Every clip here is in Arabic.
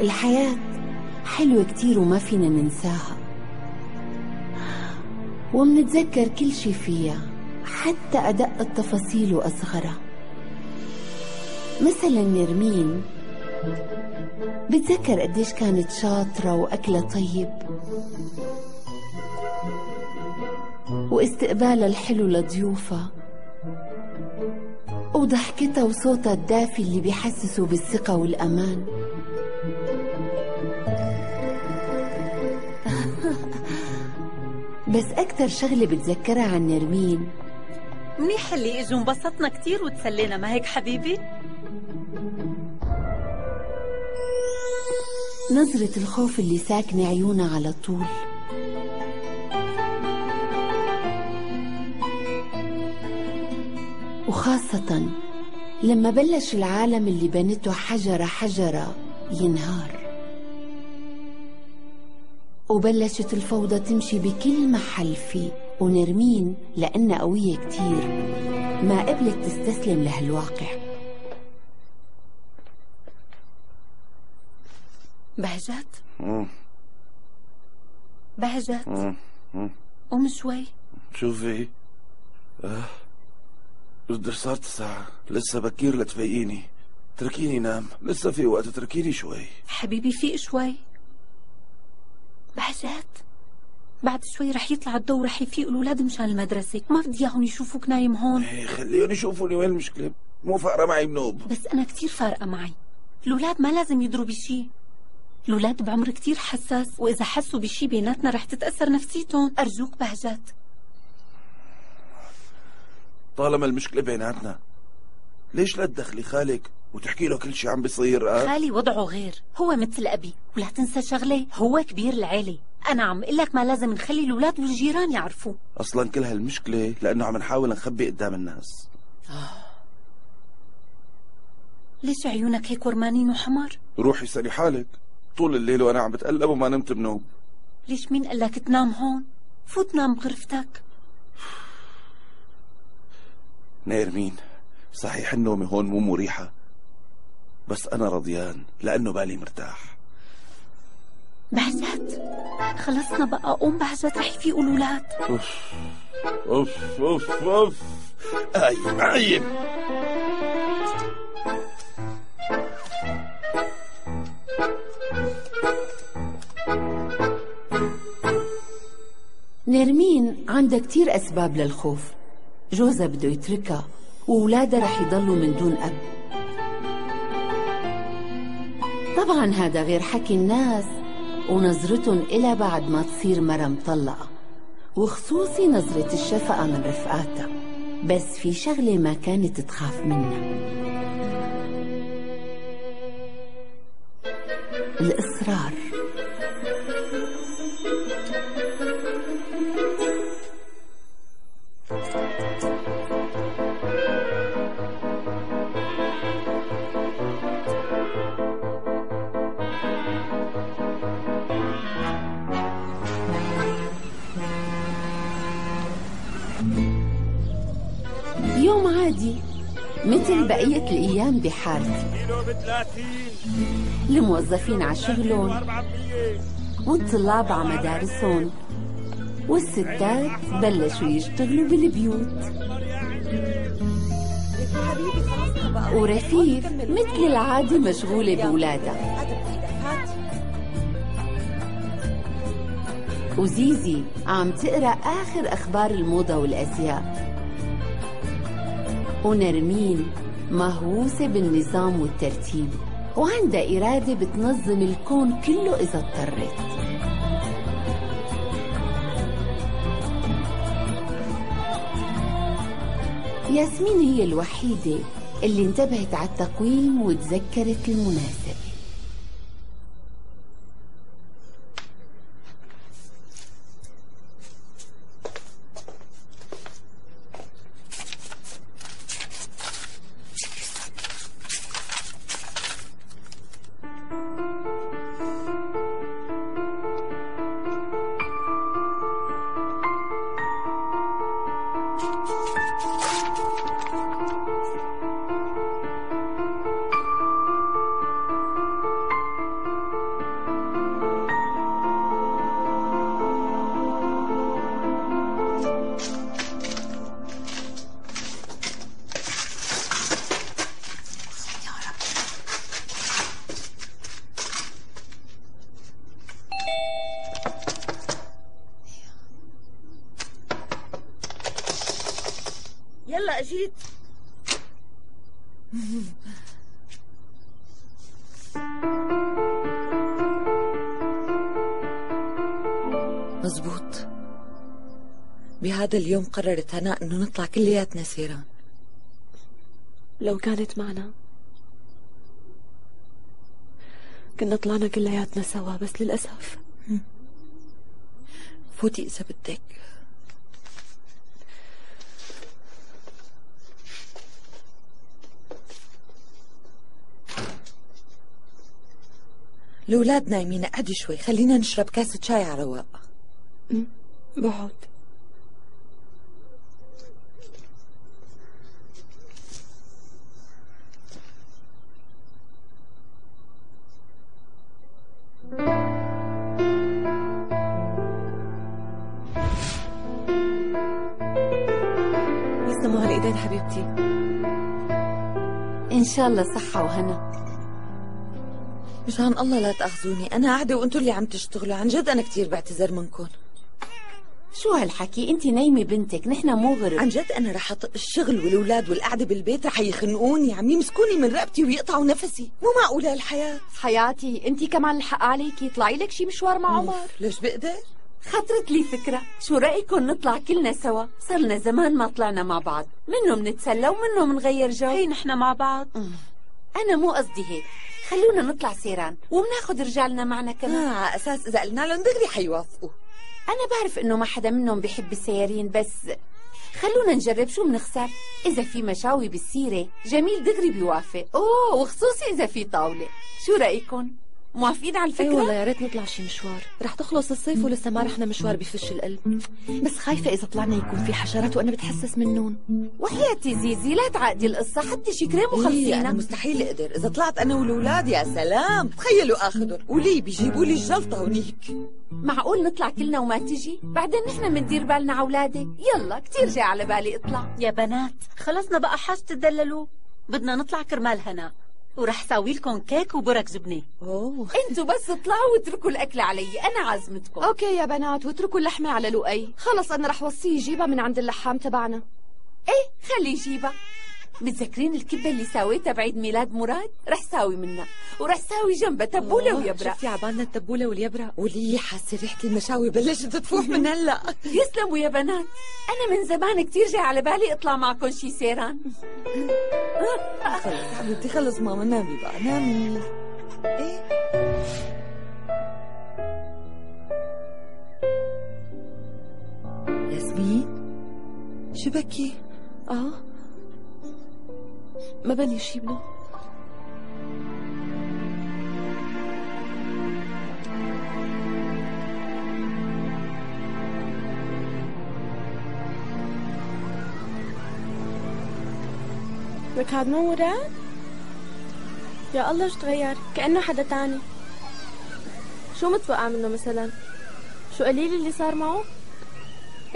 الحياة حلوة كتير وما فينا ننساها. ومنتذكر كل شي فيها حتى أدق التفاصيل وأصغرها. مثلا نرمين بتذكر قديش كانت شاطرة وأكلها طيب. واستقبالها الحلو لضيوفها. وضحكتها وصوتها الدافي اللي بيحسسوا بالثقة والأمان. بس أكتر شغلة بتذكرها عن نرمين. منيح اللي اجوا انبسطنا كتير وتسلينا. ما هيك حبيبي؟ نظرة الخوف اللي ساكنة عيونها على طول. وخاصة لما بلش العالم اللي بنته حجرة حجرة ينهار. وبلشت الفوضى تمشي بكل محل فيه ونرمين لأنها قوية كتير. ما قبلت تستسلم لهالواقع بهجت. بهجت. قوم شوي. شوفي آه. قدر صارت الساعة لسه بكير لتفيقيني. تركيني نام. لسه في وقت تركيني شوي. حبيبي فيق شوي. بهجت بعد شوي رح يطلع الضوء رح يفيقوا الأولاد مشان المدرسة. ما بدي إياهم يشوفوك نايم هون. إيه، خليهم يشوفوني وين المشكلة؟ مو فارقة معي بنوب بس أنا كتير فارقة معي. الأولاد ما لازم يدروا بشي. الأولاد بعمر كتير حساس وإذا حسوا بشي بيناتنا رح تتأثر نفسيتهم. أرجوك بهجت طالما المشكلة بيناتنا ليش لا تدخلي خالك وتحكي له كل شي عم بيصير آه؟ خالي وضعه غير. هو مثل أبي ولا تنسى شغلة هو كبير العيلة. أنا عم أقول لك ما لازم نخلي الأولاد والجيران يعرفوا أصلا كل هالمشكلة لأنه عم نحاول نخبي قدام الناس. ليش عيونك هيك ورمانين وحمر روحي سالي حالك. طول الليل وأنا عم بتقلب وما نمت بنوم ليش مين قال لك تنام هون؟ فوت نام بغرفتك نيرمين صحيح النوم هون مو مريحة. بس أنا رضيان لأنه بالي مرتاح. بهجت. خلصنا بقى. قوم بهجت. رح يفيقوا الأولاد أوف. أوف. أوف. أوف. قايم قايم نرمين عندها كتير أسباب للخوف. جوزها بده يتركها وولادها رح يضلوا من دون أب. طبعا هذا غير حكي الناس ونظرتهم إلها بعد ما تصير مرة مطلقة وخصوصي نظرة الشفقة من رفقاتها. بس في شغلة ما كانت تخاف منها. الإصرار. بقية الأيام بحارتي كيلو ب 30 الموظفين على شغلهم 400 والطلاب على مدارسهم والستات بلشوا يشتغلوا بالبيوت. ورفيف مثل العادة مشغولة بولادها وزيزي عم تقرأ آخر أخبار الموضة والأزياء ونرمين مهووسة بالنظام والترتيب وعندها إرادة بتنظم الكون كله إذا اضطرت ياسمين هي الوحيدة اللي انتبهت على التقويم وتذكرت المناسبة بهذا اليوم قررت هناء إنه نطلع كلياتنا سيران لو كانت معنا. كنا طلعنا كلياتنا سوا بس للأسف. فوتي إذا بدك. الأولاد نايمين قعدي شوي خلينا نشرب كاسة شاي على رواق بقعد الله صحة وهنا. مشان الله لا تأخذوني. أنا قاعدة وأنتوا اللي عم تشتغلوا. عن جد أنا كتير بعتذر منكم. شو هالحكي؟ انت نايمة بنتك. نحن مو غرب عن جد أنا رح أط... الشغل والأولاد والقعدة بالبيت. رح يخنقوني. عم يمسكوني من رقبتي ويقطعوا نفسي. مو معقولة هالحياة. حياتي. انت كمان الحق عليكي. طلعي لك شي مشوار مع عمر. ليش بقدر؟ خطرت لي فكرة. شو رأيكم نطلع كلنا سوا؟ صرنا زمان ما طلعنا مع بعض. منه منتسلى ومنه منغير جو. هي نحن مع بعض. أنا مو قصدي هيك. خلونا نطلع سيران وبناخد رجالنا معنا آه كمان على أساس إذا قلنا لهم دغري حيوافقوا. أنا بعرف إنه ما حدا منهم بيحب السيارين بس خلونا نجرب شو بنخسر إذا في مشاوي بالسيرة جميل دغري بيوافق. أوه وخصوصي إذا في طاولة. شو رأيكم؟ موافقين على اي الفكرة؟ والله يا ريت نطلع شي مشوار. رح تخلص الصيف ولسه ما رحنا مشوار بفش القلب. بس خايفة إذا طلعنا يكون في حشرات وأنا بتحسس منهم وحياتي زيزي لا تعقدي القصة. حتى شي كريم إيه أنا وخلصينا مستحيل أقدر. إذا طلعت أنا والأولاد يا سلام. تخيلوا آخذهم. ولي بيجيبوا لي الجلطة هونيك. معقول نطلع كلنا وما تجي؟ بعدين نحن مندير بالنا على أولادك. يلا كتير جاي على بالي. اطلع. يا بنات خلصنا بقى حاج تدللوا. بدنا نطلع كرمال هنا. ورح ساوي لكم كيك وبرك جبنه أوه. أنتوا بس اطلعوا واتركوا الأكل علي أنا عازمتكم. okay يا بنات واتركوا اللحمة على لؤي. خلص أنا رح وصيه يجيبها من عند اللحام تبعنا. إيه خلي يجيبها متذكرين الكبة اللي ساويتها بعيد ميلاد مراد؟ رح ساوي منها ورح ساوي جنبها تبولة أوه، ويبرق شفتي عبالنا التبولة واليبرق ولي حاسة ريحة المشاوي بلشت تفوح من هلأ. يسلموا يا بنات. أنا من زمان كتير جاي على بالي أطلع معكم شي سيران. خلص حبيبتي خلص ماما نامي بقى نامي. إيه؟ ياسمين شو بكي؟ ما بني شي ابنه لك هاد مو مراد؟ يا الله إيش تغير كأنه حدا تاني شو متوقع منه مثلا؟ شو قليل اللي صار معه؟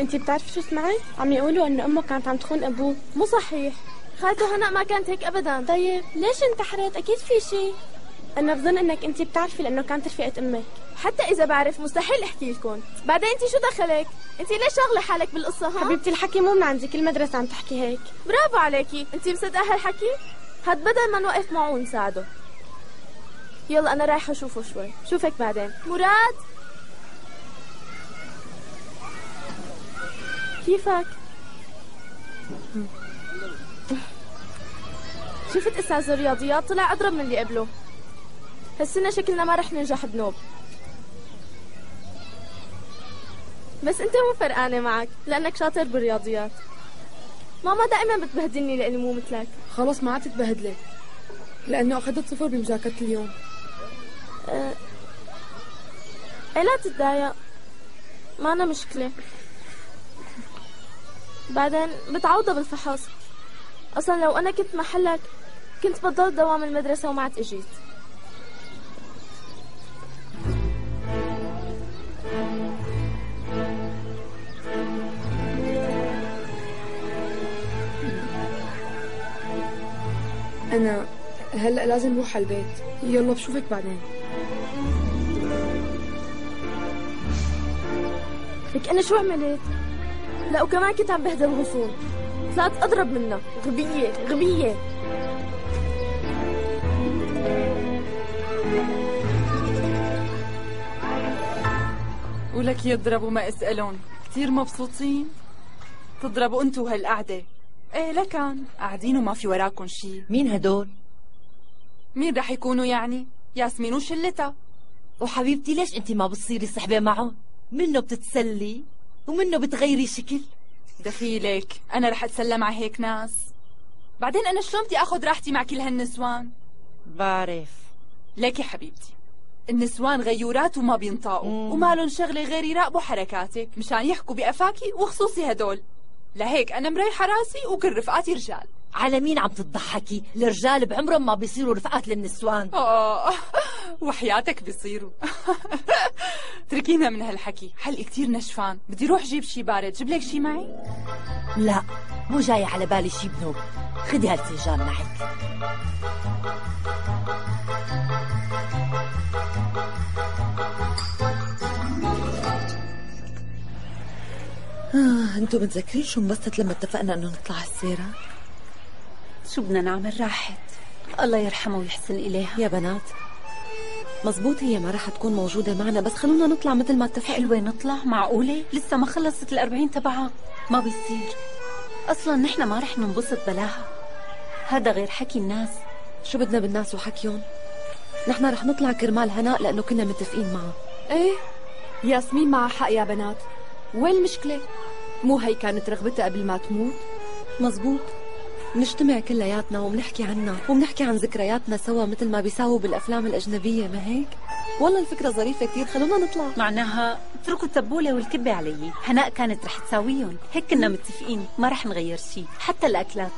انتي بتعرفي شو سمعت؟ عم يقولوا انه أمه كانت عم تخون أبوه مو صحيح خالته هنا ما كانت هيك ابدا. طيب ليش انتحرت؟ أكيد في شيء أنا بظن إنك انتي بتعرفي لأنه كانت رفيقة أمك. حتى إذا بعرف مستحيل أحكي لكم. بعدين انتي شو دخلك؟ انتي ليش شاغلة حالك بالقصة ها؟ حبيبتي الحكي مو من عندي. كل مدرسة عم تحكي هيك. برافو عليكي. انتي مصدقة هالحكي؟ هاد بدل ما نوقف معه ونساعده. يلا أنا رايحة أشوفه شوي. شوفك بعدين. مراد! كيفك؟ شفت أستاذ الرياضيات؟ طلع أضرب من اللي قبله. هالسنة شكلنا ما رح ننجح بنوب. بس أنت مو فرقانة معك لأنك شاطر بالرياضيات. ماما دائما بتبهدلني لإني مو مثلك. خلص ما عاد تتبهدلي. لأنه أخذت صفر بمذاكرة اليوم. أه... إيه لا تتضايق. ما أنا مشكلة. بعدين بتعوضها بالفحص. أصلا لو أنا كنت محلك كنت بضل دوام المدرسة وما عاد إجيت. أنا هلأ لازم روح على البيت. يلا بشوفك بعدين. لك أنا شو عملت؟ لا وكمان كنت عم بهدل الغصون طلعت أضرب منها غبية غبية. ولك يضربوا ما اسألون كتير مبسوطين. تضربوا انتو هالقعدة. إيه لكن قاعدين وما في وراكم شي. مين هدول؟ مين رح يكونوا يعني؟ ياسمين وشلتها وحبيبتي ليش انت ما بتصيري صحبة معهم؟ منه بتتسلي ومنه بتغيري شكل. دخيلك. أنا رح اتسلى مع هيك ناس. بعدين أنا شلون بدي آخذ راحتي مع كل هالنسوان؟ بعرف. ليك يا حبيبتي النسوان غيورات وما بينطقوا وما شغلة غير يراقبوا حركاتك مشان يحكوا بقفاكي وخصوصي هدول. لهيك أنا مريحة راسي وكل رفقاتي رجال. على مين عم تضحكي؟ الرجال بعمرهم ما بيصيروا رفقات للنسوان. آه وحياتك بيصيروا. تركينا من هالحكي. حلقي كتير نشفان. بدي روح جيب شي بارد. جيب لك شي معي؟ لا مو جاي على بالي شي بنوب. خدي هالفنجان معك. آه أنتم متذكرين شو انبسطت لما اتفقنا إنه نطلع السيرة؟ شو بدنا نعمل راحت الله يرحمه ويحسن إليها. يا بنات مزبوط هي ما رح تكون موجودة معنا بس خلونا نطلع مثل ما اتفقنا. حلوة نطلع معقولة؟ لسه ما خلصت الأربعين تبعها. ما بيصير. أصلا نحن ما رح ننبسط بلاها. هذا غير حكي الناس. شو بدنا بالناس وحكيهم؟ نحن رح نطلع كرمال هناء لأنه كنا متفقين معه. إيه؟ ياسمين معها حق يا بنات. وين المشكلة؟ مو هي كانت رغبتها قبل ما تموت؟ مزبوط نجتمع كلياتنا وبنحكي عنها وبنحكي عن ذكرياتنا سوا مثل ما بيساووا بالأفلام الأجنبية ما هيك؟ والله الفكرة ظريفة كثير خلونا نطلع. معناها اتركوا التبولة والكبة علي. هناء كانت رح تساويهم. هيك كنا متفقين ما رح نغير شيء حتى الأكلات.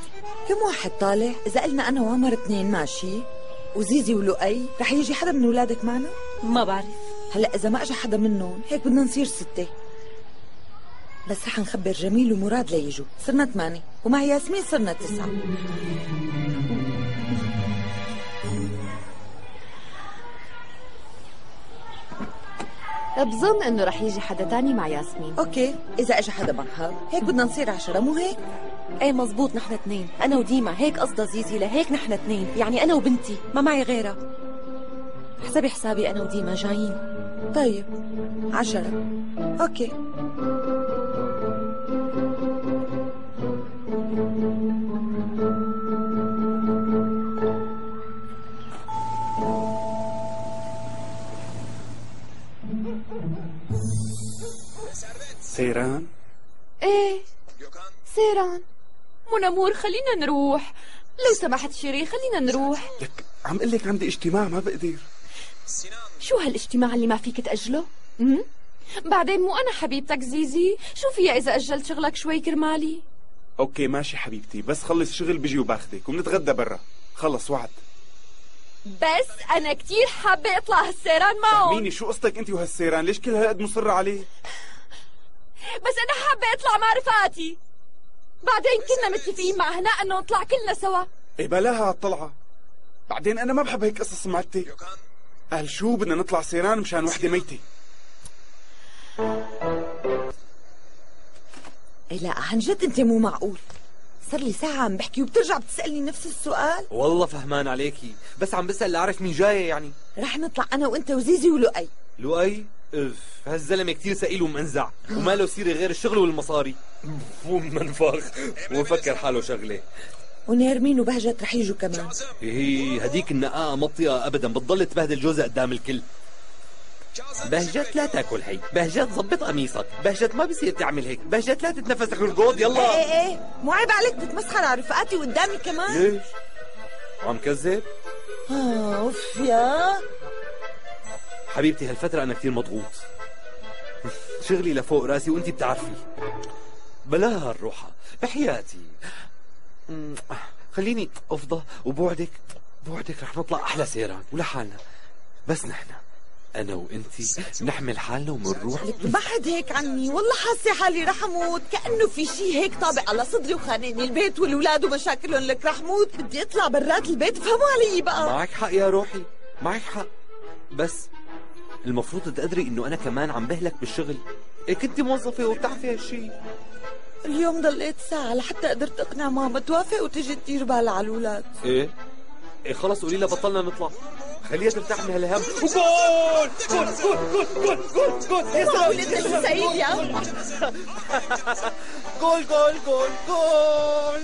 كم واحد طالع؟ إذا قلنا أنا وعمر اثنين ماشي وزيزي ولؤي رح يجي حدا من أولادك معنا؟ ما بعرف. هلأ إذا ما أجى حدا منهم هيك بدنا نصير ستة. بس رح نخبر جميل ومراد ليجوا صرنا ثمانية. ومع ياسمين صرنا تسعة. بظن إنه رح يجي حدا تاني مع ياسمين. أوكي. إذا أجى حدا معها هيك بدنا نصير عشرة مو هيك؟ إيه مزبوط نحن اثنين. أنا وديما هيك قصدها زيزي لهيك نحن اثنين. يعني أنا وبنتي. ما معي غيرها. حسبي حسابي أنا وديما جايين. طيب. عشرة. أوكي. سيران؟ إيه سيران. mon amour خلينا نروح. لو سمحت chéri خلينا نروح. لك عم قل لك عندي اجتماع ما بقدر. شو هالاجتماع اللي ما فيك تأجله؟ أمم؟ بعدين مو أنا حبيبتك زيزي؟ شو فيها إذا أجلت شغلك شوي كرمالي؟ OK ماشي حبيبتي بس خلص شغل بيجي وباخدك وبنتغدى برا. خلص وعد. بس أنا كتير حابة أطلع هالسيران معهم. فهميني شو قصتك أنت وهالسيران؟ ليش كل هالقد مصرة عليه؟ بس أنا حابة أطلع مع رفقاتي بعدين كنا متفقين مع هناء إنه نطلع كلنا سوا. إيه بلاها هالطلعة بعدين أنا ما بحب هيك قصص معتي قال شو بدنا نطلع سيران مشان وحدة ميتة؟ إيه لا عن جد أنت مو معقول. صار لي ساعة عم بحكي وبترجع بتسألني نفس السؤال. والله فهمان عليكي. بس عم بسأل لأعرف مين جاية يعني. رح نطلع أنا وأنت وزيزي ولؤي. لؤي؟ إف. هالزلمة كتير سئيل ومنزع وما له سيرة غير الشغل والمصاري. ومنفخ ومفكر حاله شغلة. ونيرمين وبهجت رح يجوا كمان. هي هديك النقاءة مطيئة أبدا بتضل تبهدل جوزها قدام الكل. بهجت لا تأكل هي بهجت ظبط قميصك بهجت ما بصير تعمل هيك بهجت لا تتنفس رجود إيه يلا. إيه إيه مو عيب عليك تتمسخر على رفقاتي قدامي كمان. ليش؟ عم كذب؟ آه، أوف يا. حبيبتي هالفترة أنا كثير مضغوط. شغلي لفوق رأسي وأنت بتعرفي. بلاها هالروحة بحياتي. أمم، خليني أفضى وبوعدك بوعدك رح نطلع أحلى سيران ولحالنا. بس نحن أنا وأنتي نحمل حالنا ومنروح حد هيك عني والله حاسة حالي رح أموت. كأنه في شيء هيك طابق على صدري وخانقني. البيت والولاد ومشاكلهم. لك رح موت بدي أطلع برات البيت. فهموا علي بقى. معك حق يا روحي معك حق. بس المفروض تقدري إنه أنا كمان عم بهلك بالشغل. إيه كنت موظفة وبتعرفي هالشي؟ اليوم ضليت ساعة لحتى قدرت أقنع ماما توافق وتجي تدير بالها على الاولاد إيه؟ إيه خلص قولي لها بطلنا نطلع. خليها ترتاح من هالهم. وجول جول جول جول جول جول جول يا ولدنا شو سعيد يا جول جول جول جول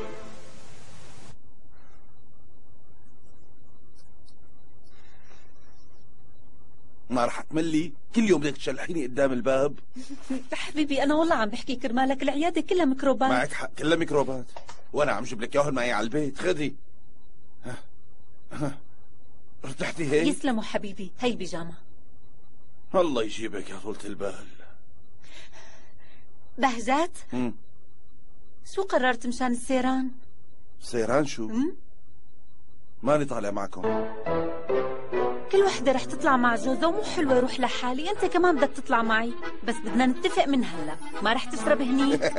ما رح تملي كل يوم بدك تشلحيني قدام الباب. حبيبي أنا والله عم بحكي كرمالك العيادة كلها ميكروبات. معك حق كلها ميكروبات. وأنا عم جيب لك إياهم معي على البيت. خذي. ها. ها. ارتحتي هيك؟ يسلموا حبيبي هي البيجامة. الله يجيبك يا طولة البال. بهجات. شو قررت مشان السيران؟ سيران شو؟ مم؟ ماني طالع معكم. كل وحدة رح تطلع مع جوزها ومو حلوة روح لحالي. أنت كمان بدك تطلع معي. بس بدنا نتفق من هلا. ما رح تشرب هنيك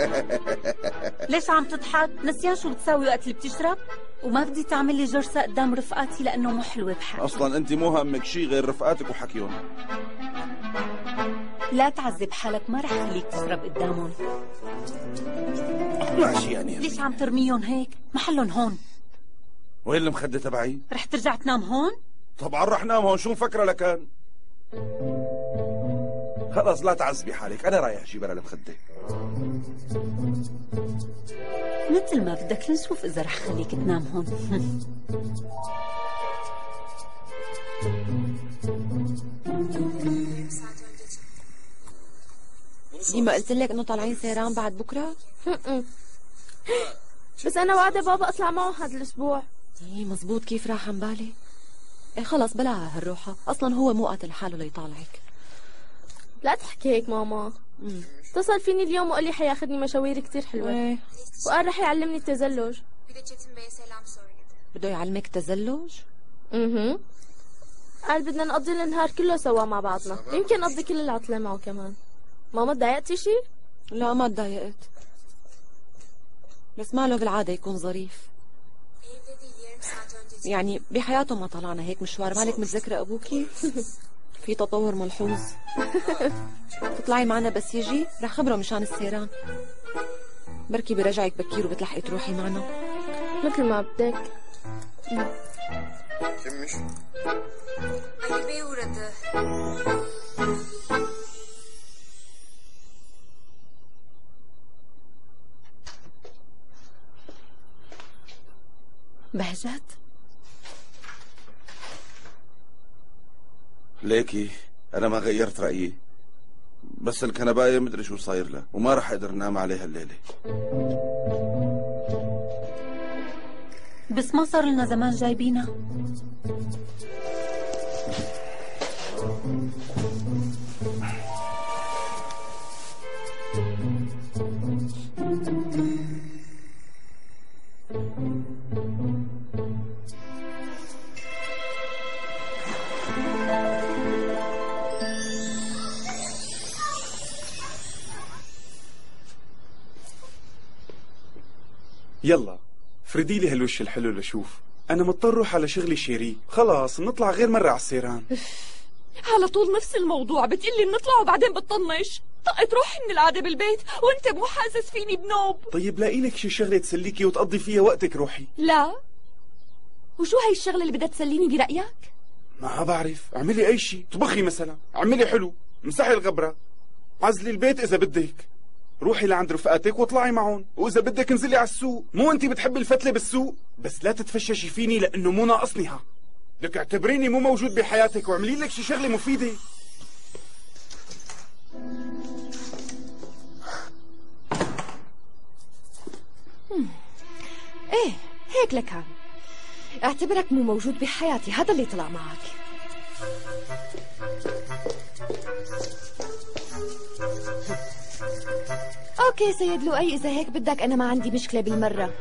ليش عم تضحك؟ نسيان شو بتساوي وقت اللي بتشرب؟ وما بدي تعمل لي جرسة قدام رفقاتي لأنه مو حلوة بحالي. أصلا أنت مو همك شي غير رفقاتك وحكيهم. لا تعذب حالك ما رح خليك تشرب قدامهم. ماشي يعني. ليش عم ترميهم هيك؟ محلهم هون. وين المخدة تبعي؟ رح ترجع تنام هون؟ طبعا رح نام هون. شو مفكرة لكان؟ خلص لا تعذبي حالك أنا رايح أجيب لها المخدة. مثل ما بدك لنشوف إذا رح خليك تنام هون. ديما قلت لك إنه طالعين سيران بعد بكرة؟ بس أنا وعدة بابا أطلع معه هذا الأسبوع. إيه مزبوط كيف راح عن بالي إيه خلص بلاها هالروحة. أصلا هو مو قاتل حاله ليطالعك. لا تحكي هيك ماما. مم. اتصل فيني اليوم وقال لي حياخدني مشاوير كتير حلوة. إيه. وقال رح يعلمني التزلج. بده يعلمك تزلج؟ أها. قال بدنا نقضي النهار كله سوا مع بعضنا. يمكن نقضي كل العطلة معه كمان. ماما تضايقتي شي؟ لا ما تضايقت. بس ماله بالعادة يكون ظريف. يعني بحياته ما طلعنا هيك مشوار. مالك متذكرة أبوكي؟ في تطور ملحوظ. تطلعي معنا بس يجي؟ رح خبره مشان السيران. بركي برجعك بكير وبتلحقي تروحي معنا. مثل ما بدك. Kimmiş? Ali Bey uğradı. بهجت ليكي أنا ما غيرت رأيي. بس الكنباية مدري شو صاير لها وما رح أقدر انام عليها الليلة. بس ما صار لنا زمان جايبينها. يلا فردي لي هالوش الحلو لشوف. أنا مضطر أروح على شغلي شيري. خلاص بنطلع غير مرة على السيران. على طول نفس الموضوع. بتقلي بنطلع وبعدين بتطنش طقت روحي من القعدة بالبيت وأنت مو حاسس فيني بنوب. طيب لاقي لك شي شغلة تسليكي وتقضي فيها وقتك روحي. لا. وشو هي الشغلة اللي بدها تسليني برأيك؟ ما بعرف. اعملي أي شي. طبخي مثلا. اعملي حلو. مسحي الغبرة. عزلي البيت إذا بدك. روحي لعند رفقاتك واطلعي معهم. وإذا بدك انزلي على السوق. مو انت بتحبي الفتلة بالسوق؟ بس لا تتفششي فيني لأنه مو ناقصني ها. لك اعتبريني مو موجود بحياتك واعملي لك شي شغلة مفيدة. إيه هيك لكان اعتبرك مو موجود بحياتي. هذا اللي طلع معك. أوكي سيد لؤي إذا هيك بدك أنا ما عندي مشكلة بالمرة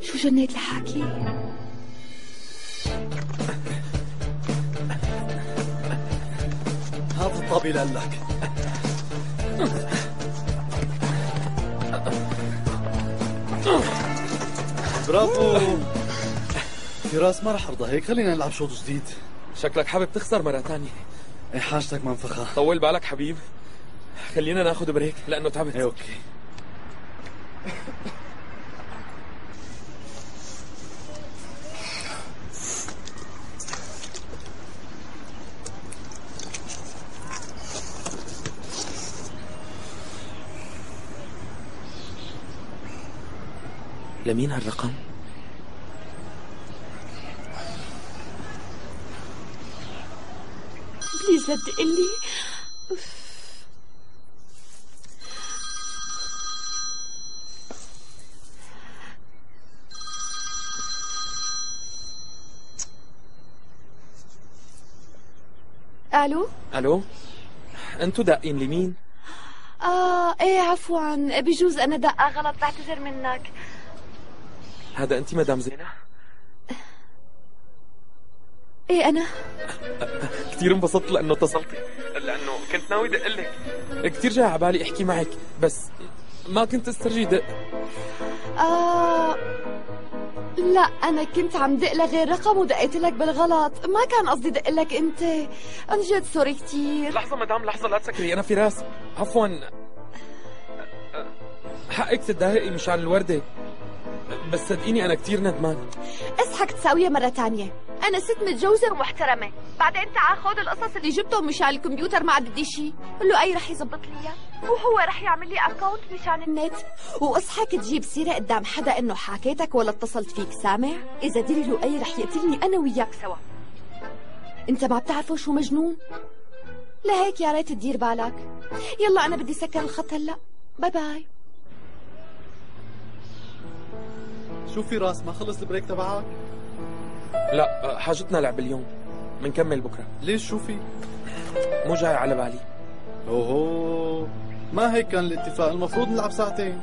شو جنيت لحاكي؟ هذا الطابي لك برافو. فراس ما رح أرضى هيك خلينا نلعب شوط جديد. شكلك حابب تخسر مرة تانية. إيه حاجتك منفخة. طول بالك حبيب. خلينا ناخذ break لأنه تعبت. إيه OK. لمين هالرقم؟ بليز لا تقلي ألو ألو أنتوا داقين لمين؟ آه إيه عفوا. بجوز أنا دقة غلط بعتذر منك. هذا أنت مدام زينة؟ إيه أنا؟ كثير انبسطت لأنه اتصلتي لأنه كنت ناوي دق لك. كثير جاي على بالي أحكي معك بس ما كنت أسترجي دق. آه لا أنا كنت عم دق لغير رقم ودقيت لك بالغلط. ما كان قصدي دق لك أنت. عن جد sorry كتير لحظة مدام لحظة لا تسكري أنا فراس عفوا. حقك تتضايقي مشان الوردة. بس صدقيني أنا كثير ندمان. اصحك تساويها مرة تانية. أنا ست متجوزة ومحترمة. بعدين تعال خذ القصص اللي جبتهم مشان الكمبيوتر ما عاد بدي شي لؤي رح يزبط لي إياه؟ وهو رح يعمل لي account مشان النت. واصحك تجيب سيرة قدام حدا إنه حكيتك ولا اتصلت فيك. سامع؟ إذا دري لؤي رح يقتلني أنا وياك سوا. أنت ما بتعرفه شو مجنون؟ لهيك يا ريت تدير بالك. يلا أنا بدي سكر الخط هلا. bye bye شو فراس ما خلص ال break تبعك لا حاجتنا لعب اليوم. منكمل بكرة. ليش شو في مو جاي على بالي. أوهو ما هيك كان الاتفاق. المفروض نلعب ساعتين.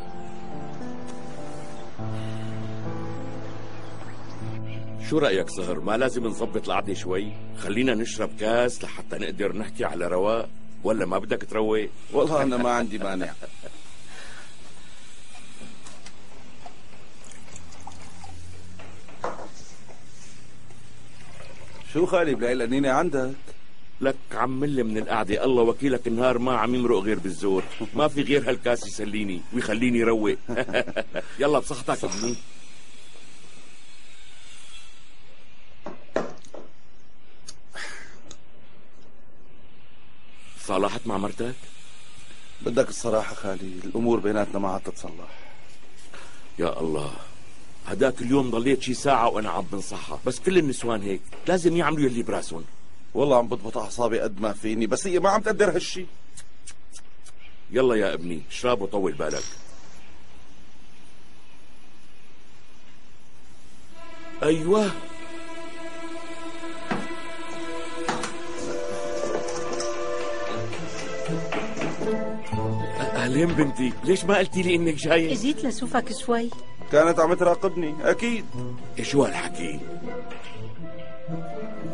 شو رأيك سهر؟ ما لازم نظبط القعدة شوي؟ خلينا نشرب كاس لحتى نقدر نحكي على رواق. ولا ما بدك تروق؟ والله أنا ما عندي مانع. شو خالي بلاقي القنينة عندك. لك عمل من القعدة. الله وكيلك النهار ما عم يمرق غير بالزور. ما في غير هالكاس يسليني ويخليني روق يلا بصحتك. ابني صالحت مع مرتك؟ بدك الصراحة خالي. الأمور بيناتنا ما عاد تتصلح. يا الله. هداك اليوم ضليت شي ساعة وأنا عم بنصحها بس كل النسوان هيك لازم يعملوا يلي براسهم. والله عم بضبط أعصابي قد ما فيني بس هي ما عم تقدر هالشي. يلا يا ابني اشرب وطول بالك. أيوة. أهلين بنتي ليش ما قلتي لي إنك جاية؟ اجيت لشوفك شوي؟ كانت عم تراقبني أكيد. شو هالحكي؟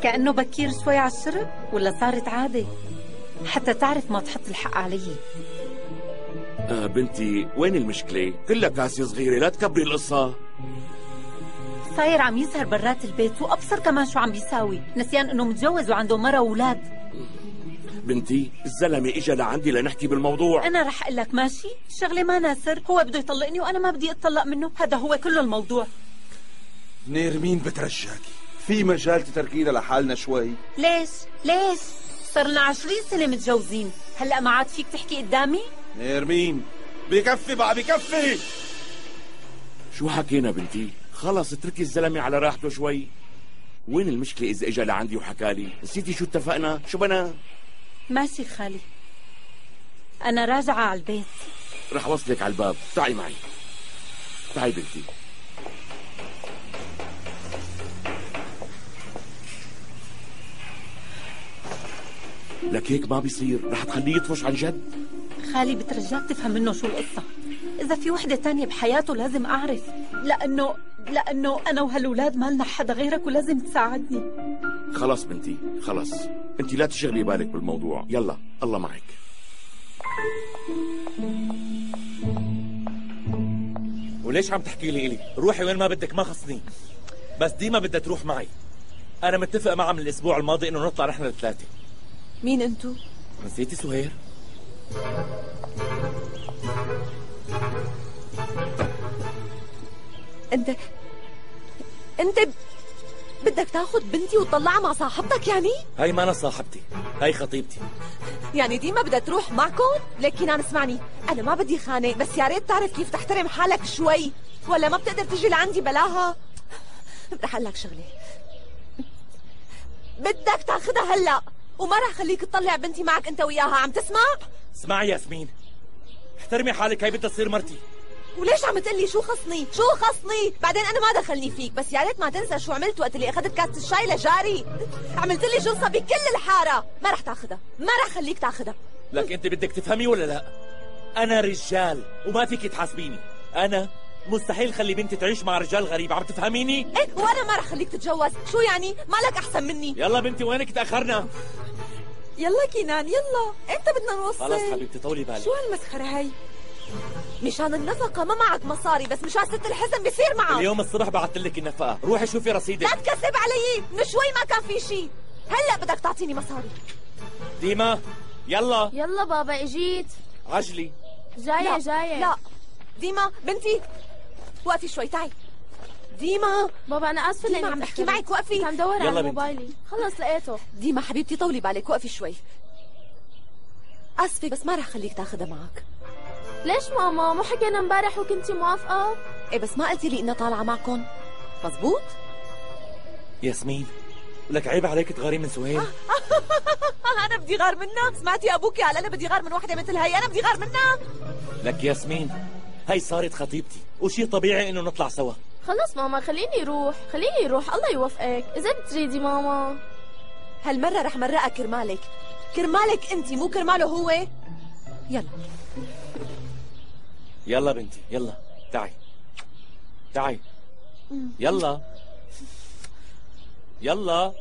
كأنه بكير شوي على الشرب ولا صارت عادة؟ حتى تعرف ما تحط الحق علي. آه بنتي وين المشكلة؟ كلها كاسة صغيرة لا تكبري القصة. صاير عم يسهر برات البيت وأبصر كمان شو عم بيساوي. نسيان إنه متجوز وعنده مرة وأولاد. بنتي الزلمة إجا لعندي لنحكي بالموضوع. أنا رح أقول لك ماشي؟ الشغلة ما ناسر هو بده يطلقني وأنا ما بدي أتطلق منه. هذا هو كل الموضوع. نيرمين بترجاكي في مجال تتركينا لحالنا شوي؟ ليش؟ ليش؟ صرنا عشرين سنة متجوزين. هلأ ما عاد فيك تحكي قدامي؟ نيرمين بكفي بقى بكفي! شو حكينا بنتي؟ خلص اتركي الزلمة على راحته شوي. وين المشكلة إذا إجا لعندي وحكالي؟ نسيتي شو اتفقنا؟ شو بنا؟ ماشي خالي. أنا راجعة على البيت. رح وصلك على الباب. تعي معي. تعي بنتي. لك هيك ما بيصير. رح تخليه يطفش عن جد؟ خالي بترجاك تفهم منه شو القصة. إذا في وحدة تانية بحياته لازم أعرف. لأنه لأنه أنا وهالولاد ما لنا حدا غيرك ولازم تساعدني. خلص بنتي خلص انت لا تشغلي بالك بالموضوع. يلا الله معك. وليش عم تحكي لي إلي؟ روحي وين ما بدك ما خصني. بس ديما بدها تروح معي. أنا متفق معها من الأسبوع الماضي إنه نطلع نحن الثلاثة. مين أنتو؟ نسيتي سهير؟ انت انت بدك تاخذ بنتي وتطلعها مع صاحبتك يعني؟ هاي ما أنا صاحبتي هاي خطيبتي يعني ديما بدها تروح معكم؟ ليك كنان اسمعني أنا ما بدي خانق بس يا ريت تعرف كيف تحترم حالك شوي ولا ما بتقدر تجي لعندي بلاها رح أقول لك شغلة بدك تاخذها هلأ وما رح خليك تطلع بنتي معك أنت وياها عم تسمع؟ اسمعي ياسمين احترمي حالك هاي بدها تصير مرتي وليش عم تقلي شو خصني؟ شو خصني؟ بعدين أنا ما دخلني فيك بس يا ريت ما تنسى شو عملت وقت اللي أخذت كاسة الشاي لجاري. عملت لي جلسة بكل الحارة. ما رح تاخذها ما رح خليك تاخذها لك أنت بدك تفهمي ولا لا؟ أنا رجال وما فيك تحاسبيني. أنا مستحيل خلي بنتي تعيش مع رجال غريب عم تفهميني؟ إيه وأنا ما رح خليك تتجوز. شو يعني؟ مالك أحسن مني؟ يلا بنتي وينك تأخرنا؟ يلا كينان يلا. إمتى بدنا نوصل. خلص حبيبتي طولي بالك. شو هالمسخرة هي مشان النفقة ما معك مصاري بس مشان ست الحزن بيصير معك. اليوم الصبح بعثت لك النفقة. روحي شوفي رصيدك. لا تكذب علي من شوي ما كان في شيء هلا بدك تعطيني مصاري. ديما يلا. يلا بابا اجيت. عجلي. جاية لا. جاية. لا. ديما بنتي وقفي شوي تعي. ديما. بابا أنا آسفة ديما لأني عم بحكي. معك وقفي. عم دور على. موبايلي. خلص لقيته. ديما حبيبتي طولي بالك وقفي شوي. آسفة بس ما رح خليك تاخذها معك. ليش ماما؟ مو حكينا امبارح وكنتي موافقة؟ إيه بس ما قلتي لي انها طالعة معكم مزبوط ياسمين لك عيب عليك تغاري من سهيل أنا بدي غار منها سمعتي ابوكي قال أنا بدي غار من وحدة مثل هي أنا بدي غار منها لك ياسمين هاي صارت خطيبتي وشي طبيعي إنه نطلع سوا. خلص ماما خليني روح خليني روح الله يوفقك. إذا بتريدي ماما. هالمرة رح مرقها كرمالك. كرمالك انت مو كرماله هو. يلا. يلا بنتي يلا. تعي. تعي. يلا. يلا.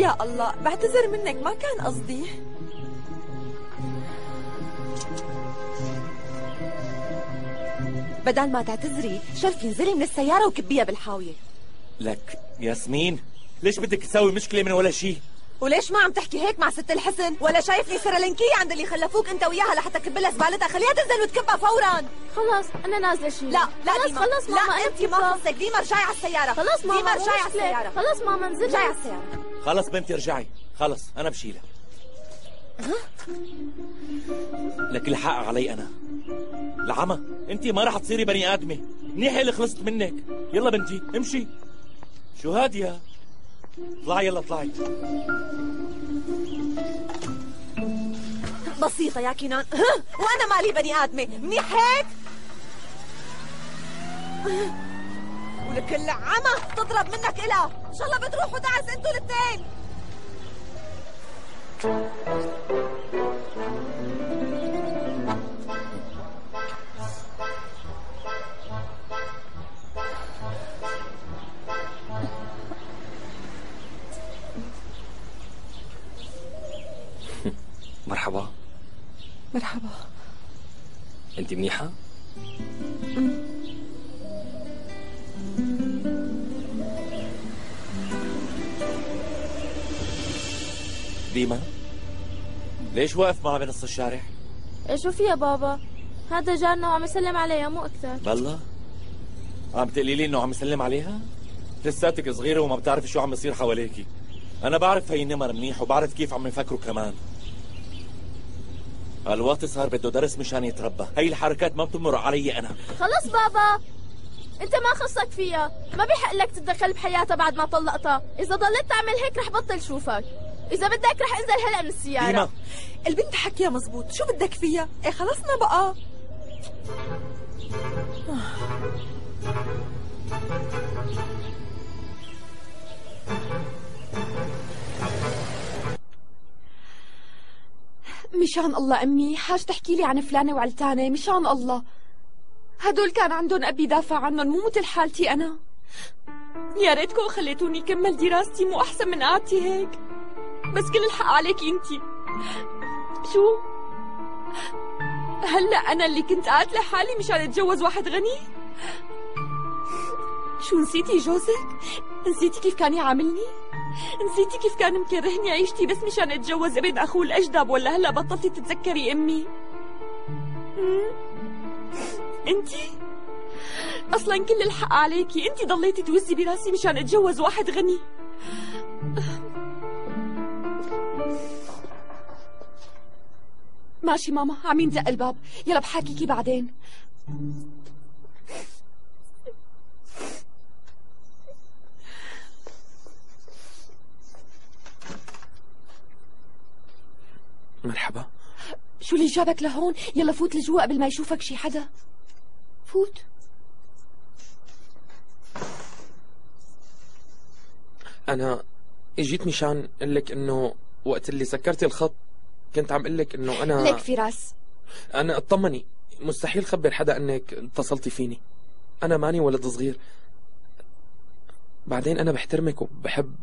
يا الله بعتذر منك ما كان قصدي. بدل ما تعتذري شرفي انزلي من السيارة وكبيها بالحاوية. لك ياسمين ليش بدك تساوي مشكلة من ولا شيء وليش ما عم تحكي هيك مع ست الحسن؟ ولا شايفني سرلنكية عند اللي خلفوك انت وياها لحتى تكب لها زبالتها؟ خليها تنزل وتكبها فورا. خلص أنا نازلة شيء لا لا خلص ديما. خلص ماما لا أنت ما خصك. ديما ارجعي على السيارة. خلص ماما ديما مو ارجعي على مشكلة. السيارة. خلص ماما انزلي ارجعي على السيارة. خلص بنتي ارجعي. خلص أنا بشيلها لك الحق علي أنا. العمى انت ما رح تصيري بني آدمة. منيح اللي خلصت منك. يلا بنتي امشي. شو هادية؟ اطلعي يلا اطلعي بسيطة يا كينان. وأنا مالي بني آدمة. منيح هيك؟ ولك العمى تضرب منك إلها إن شاء الله بتروحوا دعس أنتوا الاثنين. مرحبا. مرحبا. أنت منيحة؟ ديما ليش واقف معها بنص الشارع؟ شو في يا بابا؟ هذا جارنا وعم يسلم عليها مو أكثر. بالله؟ عم تقولي لي إنه عم يسلم عليها؟ لساتك صغيرة وما بتعرفي شو عم يصير حواليكي أنا بعرف هي النمر منيح وبعرف كيف عم يفكروا كمان. الواطي صار بده درس مشان يتربى. هي الحركات ما بتمر علي أنا. خلص بابا. أنت ما خصك فيها. ما بيحق لك تتدخل بحياتها بعد ما طلقتها. إذا ضليت تعمل هيك رح بطل شوفك. إذا بدك رح أنزل هلأ من السيارة. ديما البنت حكيها مزبوط. شو بدك فيها؟ إيه خلصنا بقى. مشان الله أمي. حاج تحكي لي عن فلانة وعلتانة. مشان الله. هدول كان عندهم أبي دافع عنهم. مو مثل حالتي أنا. يا ريتكم خليتوني كمل دراستي. مو أحسن من قعدتي هيك. بس كل الحق عليك انتي شو هلا أنا اللي كنت قاتلة حالي مشان أتجوز واحد غني شو نسيتي جوزك؟ نسيتي كيف كان يعاملني؟ نسيتي كيف كان مكرهني عيشتي بس مشان أتجوز ابن أخوه الأجدب ولا هلا بطلتي تتذكري أمي؟ انتي؟ أصلا كل الحق عليكي انتي ضليتي توزي براسي مشان أتجوز واحد غني ماشي ماما عم ينزق الباب. يلا بحاكيكي بعدين. مرحبا. شو اللي جابك لهون؟ يلا فوت لجوا قبل ما يشوفك شي حدا. فوت. أنا إجيت مشان أقول لك إنه وقت اللي سكرتي الخط كنت عم أقول لك إنه أنا ليك فراس أنا اطمني. مستحيل خبر حدا انك اتصلتي فيني. أنا ماني ولد صغير. بعدين أنا بحترمك وبحب.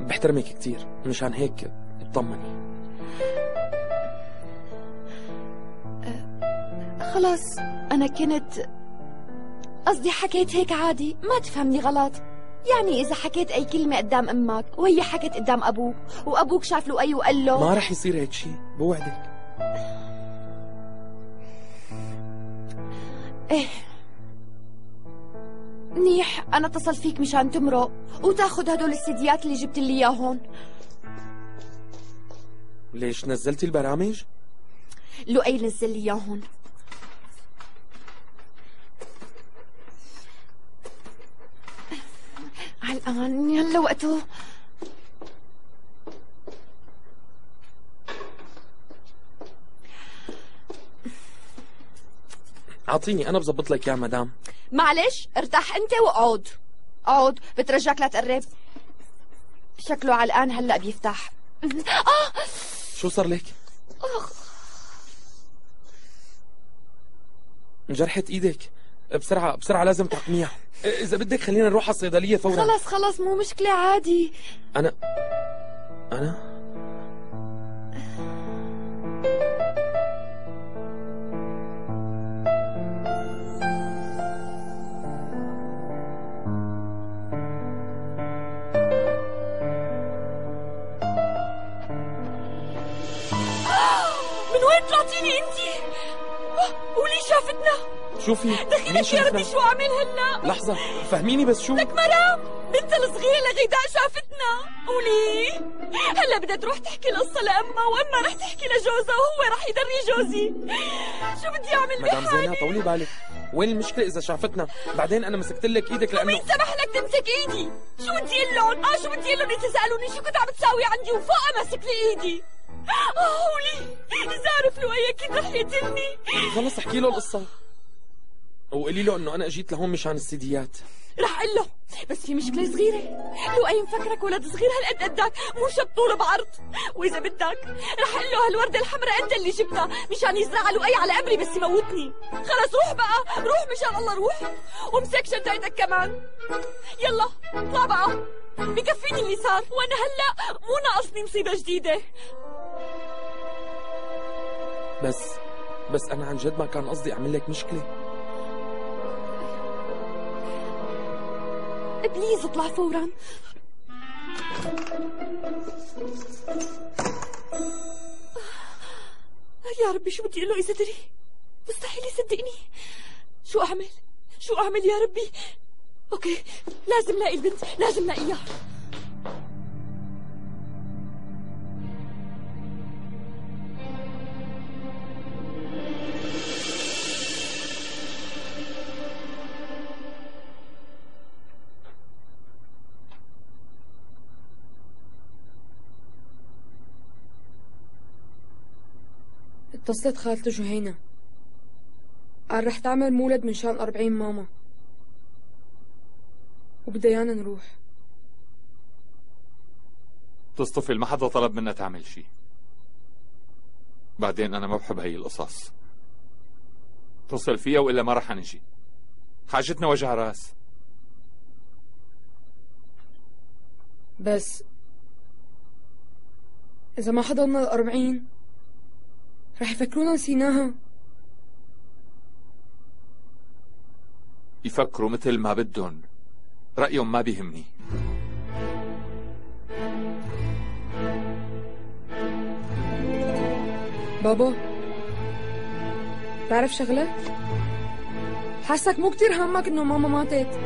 بحترمك كتير. مشان هيك اطمني. خلاص أنا كنت قصدي حكيت هيك عادي. ما تفهمني غلط. يعني إذا حكيت أي كلمة قدام أمك وهي حكت قدام أبوك وأبوك شاف له أي وقال له ما رح يصير هيك شيء بوعدك. إيه. منيح أنا اتصل فيك مشان تمرق وتاخذ هدول السيديات اللي جبت لي إياهم ليش نزلتي البرامج؟ لؤي نزل لي إياهم على الآن يلا وقته أعطيني أنا بظبط لك يا مدام. معلش ارتاح أنت واقعد اقعد بترجاك لا تقرب. شكله على الآن هلأ بيفتح. آه! شو صار لك؟ أخ. انجرحت إيدك. بسرعة بسرعة لازم تعقميها إذا بدك خلينا نروح على الصيدلية فورا. خلص خلص مو مشكلة عادي. أنا أنا؟ من وين طلعتيني انتي؟ ولي شافتنا. شوفي دخيلك يا؟ ربي شو عامل هلا؟ لحظة فهميني بس شو لك مرام بنتها الصغيرة لغيداء شافتنا قولي هلا بدها تروح تحكي القصة لأمها وأمها رح تحكي لجوزها وهو رح يدري جوزي شو بدي أعمل مدام بحالي؟ زينة طولي بالك وين المشكلة إذا شافتنا بعدين أنا مسكت لك إيدك لأنه مين سمح لك تمسك إيدي؟ شو بدي لهم؟ آه شو بدي لهم إذا سألوني شو كنت عم تساوي عندي وفوقها ماسك لي إيدي؟ آه ولي إذا عرف له أي أكيد رح يقتلني خلص احكي له القصة وقولي له إنه أنا أجيت لهون مشان السيديات. رح أقول له بس في مشكلة صغيرة. لو أي مفكرك ولد صغير هالقد قدك؟ مو شب طول بعرض. وإذا بدك رح أقول له هالوردة الحمراء أنت اللي جبتها مشان يزرعها لؤي على قبري بس يموتني. خلص روح بقى. روح مشان الله روح. وامسك شنطتك كمان. يلا اطلع بقى. بكفيني اللي صار وأنا هلأ مو ناقصني مصيبة جديدة. بس بس أنا عن جد ما كان قصدي أعمل لك مشكلة. بليز اطلع فورا. يا ربي شو بدي أقول له إذا دري؟ مستحيل يصدقني. شو أعمل؟ شو أعمل يا ربي؟ أوكي لازم لاقي البنت لازم لاقيها اتصلت خالته جهينة. قال رح تعمل مولد من شان أربعين ماما. وبدها يانا نروح. تصطفل ما حدا طلب منها تعمل شيء بعدين أنا ما بحب هي القصص. اتصل فيها وإلا ما رح نجي حاجتنا وجع راس. بس إذا ما حضرنا الأربعين رح يفكرونا نسيناها يفكروا مثل ما بدهم. رأيهم ما بيهمني. بابا بعرف شغلة؟ حاسك مو كتير همك إنه ماما ماتت.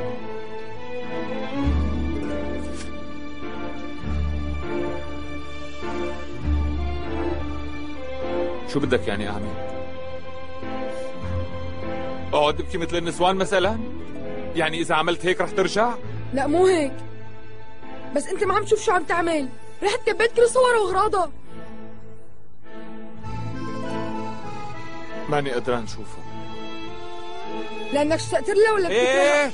شو بدك يعني اعمل؟ أقعد ابكي مثل النسوان مثلا؟ يعني إذا عملت هيك رح ترجع؟ لا مو هيك بس أنت ما عم تشوف شو عم تعمل رحت كبيت كل صورها واغراضها ماني قدران شوفه لأنك اشتقت لها ولا إيه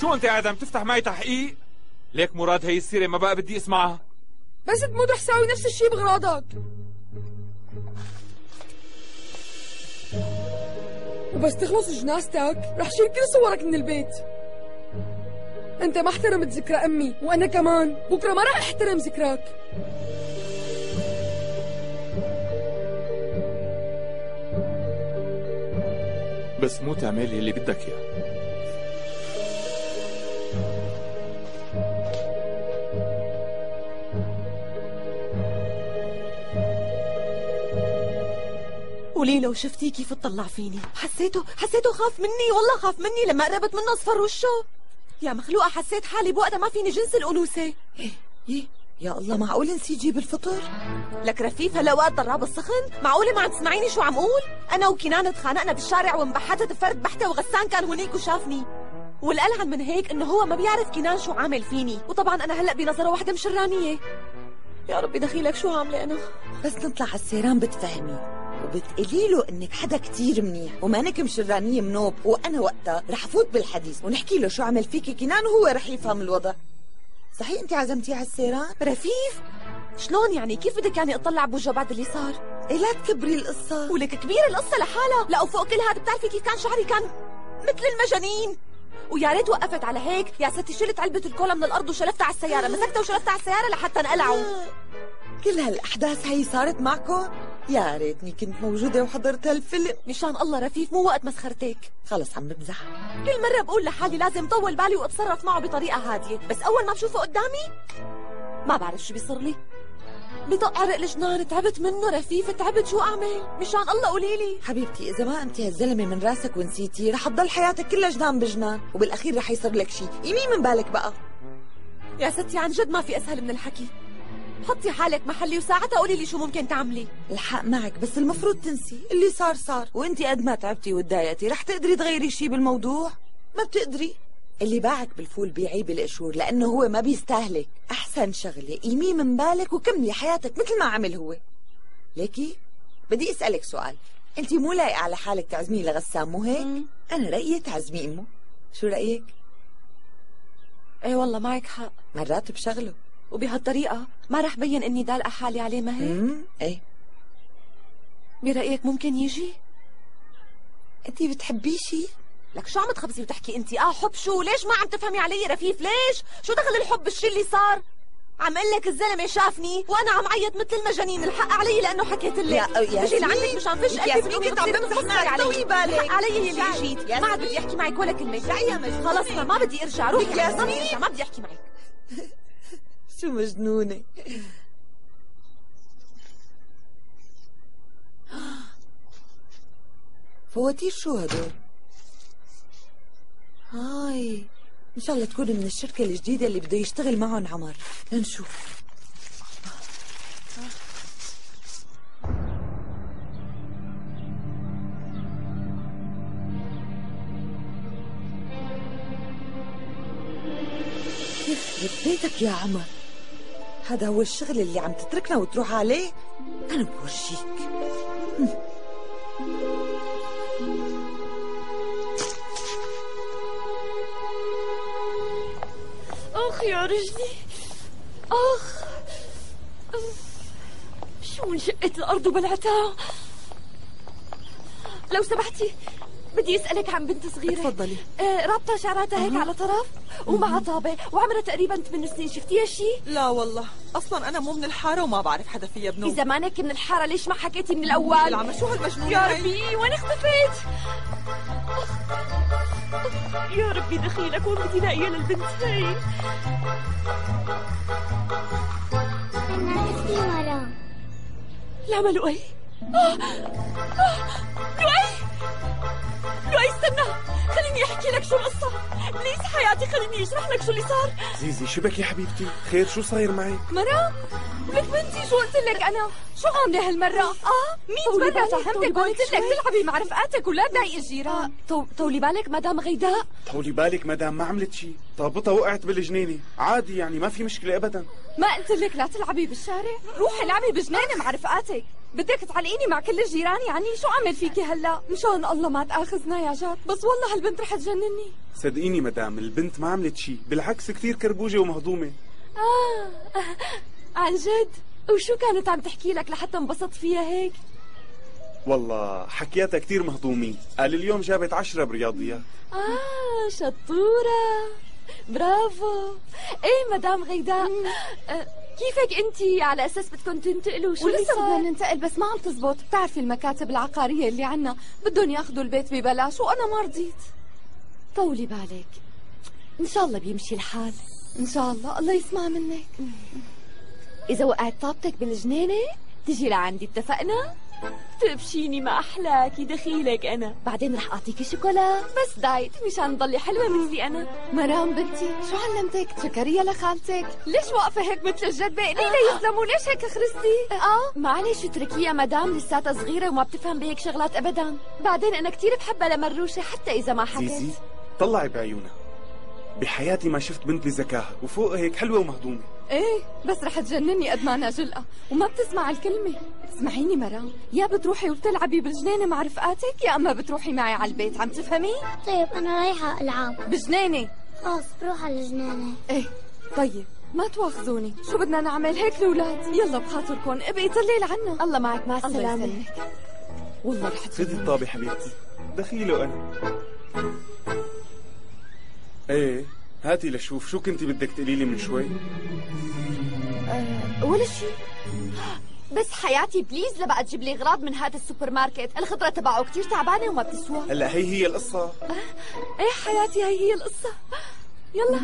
شو أنت قاعد عم تفتح معي تحقيق؟ ليك مراد هي السيرة ما بقى بدي أسمعها بس تموت رح تساوي نفس الشيء بأغراضك وبس تخلص جنازتك رح شيل كل صورك من البيت. أنت ما احترمت ذكرى أمي وأنا كمان. بكرة ما رح أحترم ذكراك. بس مو تعملي اللي بدك إياه. قولي له شفتي كيف اطلع فيني حسيته حسيته خاف مني والله خاف مني لما قربت منه اصفر وشه يا مخلوقة حسيت حالي بوقتها ما فيني جنس الأنوثة إيه إيه يا الله معقول نسيت جيب الفطر؟ لك رفيف هلا وقت ضراب السخن؟ معقولة ما عم تسمعيني شو عم قول؟ أنا وكنان تخانقنا بالشارع وانبحتت فرد بحتة وغسان كان هنيك وشافني والألعن من هيك إنه هو ما بيعرف كنان شو عامل فيني وطبعا أنا هلأ بنظرة واحدة مشرانية يا ربي دخيلك شو عاملة أنا؟ بس نطلع على السيران بتفهمي وبتقولي له إنك حدا كتير منيح ومانك مشرانيه منوب وأنا وقتها رح أفوت بالحديث ونحكي له شو عمل فيكي كنان وهو رح يفهم الوضع. صحيح انت عزمتيه على السيران؟ رفيف! شلون يعني؟ كيف بدك يعني أطلع بوجه بعد اللي صار؟ إيه لا تكبري القصة. ولك كبيرة القصة لحالها. لا وفوق كل هذا بتعرفي كيف كان شعري كان مثل المجانين. ويا ريت وقفت على هيك. يا ستي شلت علبة الكولا من الأرض وشلفتها على السيارة. مسكتها وشلفتها على السيارة لحتى انقلعوا. كل هالأحداث هي صارت معكم؟ يا ريتني كنت موجودة وحضرت هالفيلم. مشان الله رفيف مو وقت مسخرتك. خلص عم بمزح. كل مرة بقول لحالي لازم طول بالي وأتصرف معه بطريقة هادية. بس أول ما بشوفه قدامي ما بعرف شو بيصير لي. بطق عرق الجنان تعبت منه رفيف تعبت شو أعمل؟ مشان الله قولي لي. حبيبتي إذا ما قمتي هالزلمة من راسك ونسيتي رح تضل حياتك كلها جنان بجنان. وبالأخير رح يصير لك شيء يمين من بالك بقى. يا ستي عن جد ما في أسهل من الحكي. حطي حالك محلي وساعتها قولي لي شو ممكن تعملي. الحق معك بس المفروض تنسي اللي صار صار. وانت قد ما تعبتي وتضايقتي رح تقدري تغيري شيء بالموضوع؟ ما بتقدري. اللي باعك بالفول بيعيه بالقشور لأنه هو ما بيستاهلك. أحسن شغلة قيميه من بالك وكملي حياتك مثل ما عمل هو. ليكي؟ بدي أسألك سؤال. انت مو لايقة على حالك تعزميه لغسان مو هيك؟ أنا رأيي تعزمي أمه. شو رأيك؟ إيه والله معك حق. مرات بشغله. وبهالطريقة ما رح بين إني دالقة حالي عليه ما هيك؟ إيه. برأيك ممكن يجي؟ انتي بتحبيه شي؟ لك شو عم تخبزي وتحكي انتي آه حب شو؟ ليش ما عم تفهمي علي رفيف؟ ليش؟ شو دخل الحب؟ بالشي اللي صار؟ عم أقول لك الزلمة شافني وأنا عم عيط مثل المجانين الحق علي لأنه حكيت لك. يا يا بجي لعندك مشان فش قلبي كنت عم بمزح معك طوي بالك. علي يلي جيت ما عاد بدي أحكي معك ولا كلمة. لا يا مجنونة خلص ما بدي أرجع روحي يا ما بدي ارجع ما بدي أحكي معك. شو مجنونة؟ فواتير شو هدول؟ هاي إن شاء الله تكون من الشركة الجديدة اللي بده يشتغل معهم عمر. لنشوف. يخرب بيتك يا عمر؟ هذا هو الشغل اللي عم تتركنا وتروح عليه. أنا بورجيك. أخ يا رجلي. أخ. شو انشقت الأرض وبلعتها؟ لو سمحتي بدي أسألك عن بنت صغيرة. تفضلي. آه رابطة شعراتها هيك على طرف؟ ومعها طابه وعمرها تقريبا 8 سنين. شفتيها شيء لا والله. أصلا أنا مو من الحارة وما بعرف حدا فيها بنوب إذا مانك من الحارة ليش ما حكيتي من الأول؟ العمى شو هالمجنونه يا؟ ربي وين اختفيت؟ يا ربي دخيلك وين بدي لاقيها للبنت. هي أنا اسمي مرام لا ما لؤي. آه! آه! لؤي. لؤي استنى. خليني أحكي لك شو القصة. please حياتي خليني أشرح لك شو اللي صار. زيزي شبك يا حبيبتي؟ خير شو صاير معك مرام ولك بنتي شو قلت لك أنا؟ شو عاملة هالمرة؟ آه مين برا فهمتك قلت لك تلعبي مع رفقاتك ولا تضايقي الجيران تو طولي بالك مدام غيداء. طولي بالك مدام ما عملت شيء طابتها وقعت بالجنينة. عادي يعني ما في مشكلة ابدا. ما قلت لك لا تلعبي بالشارع. روحي العبي بجنينة مع رفقاتك بدك تعلقيني مع كل الجيران؟ يعني شو عمل فيكي هلا؟ مشان الله ما تآخذنا يا جار بس والله هالبنت رح تجنني. صدقيني مدام البنت ما عملت شيء بالعكس كثير كربوجة ومهضومة. آه عن جد؟ وشو كانت عم تحكي لك لحتى انبسطت فيها هيك؟ والله حكياتها كثير مهضومين قال اليوم جابت عشرة برياضيات آه شطورة. برافو. إيه مدام غيداء. آه، كيفك انت؟ على أساس بدكم تنتقلوا شو ولسه؟ بدنا ننتقل بس ما عم تزبط. بتعرفي المكاتب العقارية اللي عنا؟ بدهم ياخذوا البيت ببلاش وأنا ما رضيت. طولي بالك. إن شاء الله بيمشي الحال. إن شاء الله. الله يسمع منك. إذا وقعت طابتك بالجنينة تجي لعندي اتفقنا؟ تبشيني ما احلاكي دخيلك أنا. بعدين رح اعطيكي شوكولا. بس دايت مشان تضلي حلوة مثلي أنا. مرام بنتي شو علمتك؟ شكرية لخالتك. ليش واقفة هيك مثل الجد؟ قليله يسلموا ليش هيك خرستي؟ آه معلش اتركيها مدام لساتها صغيرة وما بتفهم بهيك شغلات ابدا. بعدين أنا كثير بحبها لمروشة حتى إذا ما حكت زيزي طلعي بعيونها. بحياتي ما شفت بنت بذكاها وفوق هيك حلوة ومهضومة. إيه بس رح تجنني قد ما أنا جلقة وما بتسمع الكلمة. اسمعيني مرام يا بتروحي وبتلعبي بالجنينة مع رفقاتك يا أما بتروحي معي على البيت عم تفهمي؟ طيب أنا رايحة ألعب. بجنينة؟ خلاص بروح على الجنينة. إيه طيب ما تواخذوني. شو بدنا نعمل؟ هيك الأولاد. يلا بخاطركم ابقي طلي لعنا الله معك مع الله يسلمك. والله رح خذي الطابة حبيبتي. دخيلة أنا. إيه هاتي لشوف. شو كنتي بدك تقولي لي من شوي؟ أه ولا شيء بس حياتي please لا بقى تجيب لي اغراض من هذا السوبر ماركت الخضره تبعه كثير تعبانة وما بتسوى. هلا هي هي القصة. إيه حياتي هي هي القصة. يلا.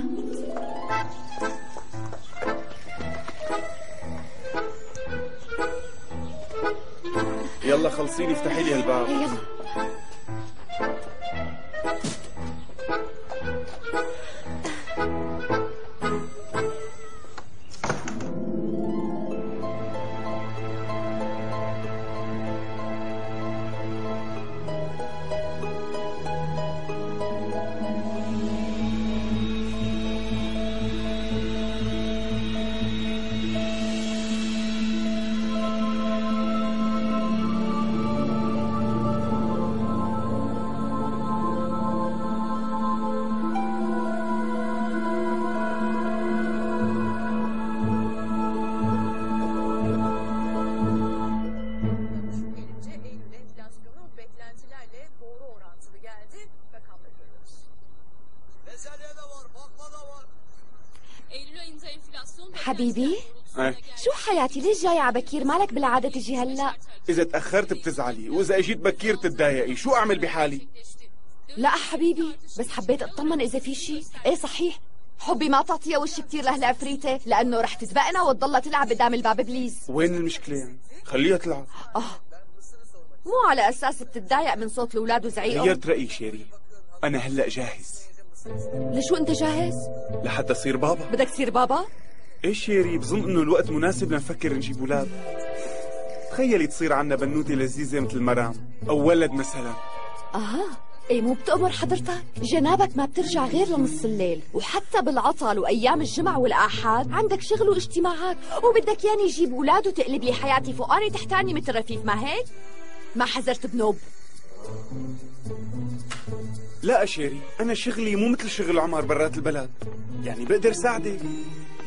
يلا خلصيني افتحي لي هالباب يلا. ليش جاي على بكير؟ مالك بالعادة تجي هلا؟ إذا تأخرت بتزعلي وإذا أجيت بكير تتضايقي. شو أعمل بحالي؟ لا حبيبي بس حبيت أطمن إذا في شيء إيه صحيح. حبي ما تعطيها وش كتير لهالعفريتة لأنه رح تسبقنا وتضلها تلعب قدام الباب please وين المشكلة؟ يعني خليها تلعب. آه. مو على أساس بتتضايق من صوت الأولاد وزعيقهم. غيرت رأيي chéri أنا هلأ جاهز. لشو أنت جاهز؟ لحتى أصير بابا. بدك تصير بابا؟ إيش شيري بظن إنه الوقت مناسب لنفكر نجيب أولاد. تخيلي تصير عنا بنوتة لذيذة مثل مرام أو ولد مثلا. آه إيه مو بتأمر حضرتك؟ جنابك ما بترجع غير لنص الليل وحتى بالعطل وأيام الجمعة والآحاد عندك شغل واجتماعات وبدك ياني يجيب أولاد وتقلب لي حياتي فوقاني تحتاني مثل رفيف ما هيك؟ ما حذرت بنوب. لا شيري أنا شغلي مو مثل شغل عمر برات البلد. يعني بقدر ساعدك.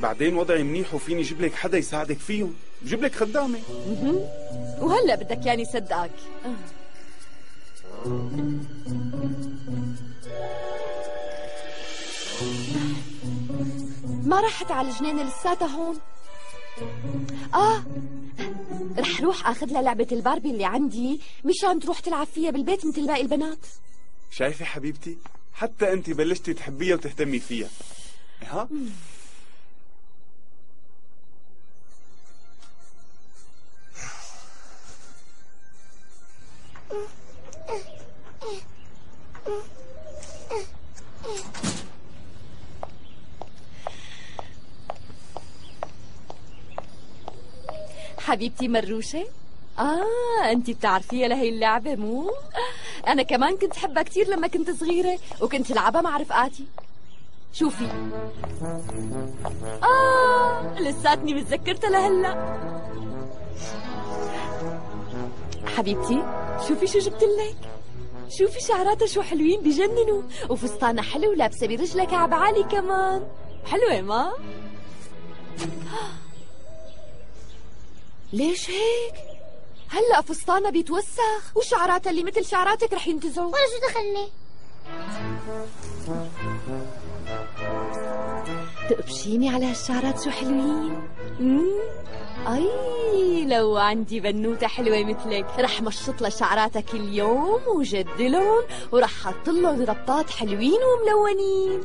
بعدين وضعي منيح وفيني جيب لك حدا يساعدك فيهم بجيب لك خدامه. وهلا بدك ياني صدقك. ما رحت على الجنينة لساتها هون؟ آه. رح روح أخذ لها لعبة الباربي اللي عندي مشان تروح تلعب فيها بالبيت مثل باقي البنات. شايفة حبيبتي؟ حتى انت بلشتي تحبيها وتهتمي فيها. ها حبيبتي مروشة؟ آه أنت بتعرفيها لهي اللعبة مو؟ أنا كمان كنت حبها كتير لما كنت صغيرة وكنت لعبها مع رفقاتي. شوفي. آه لساتني متذكرتها لهلا. حبيبتي شوفي شو جبت لك. شوفي شعراتها شو حلوين بجننوا. وفستانها حلو ولابسة برجلها كعب عالي كمان. حلوة ما؟ ليش هيك؟ هلا فستانها بيتوسخ. وشعراتها اللي مثل شعراتك رح ينتزعوا. ولا شو دخلني؟ تقبشيني على هالشعرات شو حلوين. أي لو عندي بنوتة حلوة مثلك رح مشط لها شعراتها كل يوم وجدلهم ورح حط لهم ربطات حلوين وملونين.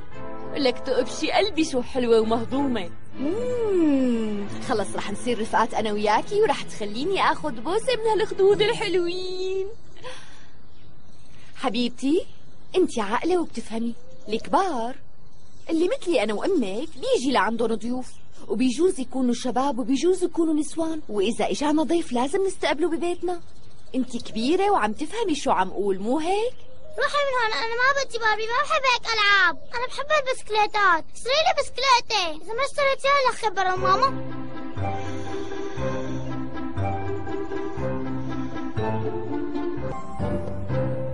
لك تقبشي قلبي شو حلوة ومهضومة. مم. خلص رح نصير رفقات أنا وياكي ورح تخليني آخذ بوسة من هالخدود الحلوين. حبيبتي انت عاقلة وبتفهمي. الكبار اللي مثلي أنا وامك بيجي لعندهم ضيوف وبيجوز يكونوا شباب وبيجوز يكونوا نسوان وإذا إجانا ضيف لازم نستقبله ببيتنا. أنت كبيرة وعم تفهمي شو عم قول مو هيك؟ روحي من هون أنا ما بدي باربي ما بحب هيك ألعاب. أنا بحب البسكليتات. اشتري لي بسكليتة. إذا ما اشتريتيها لك خبر ماما.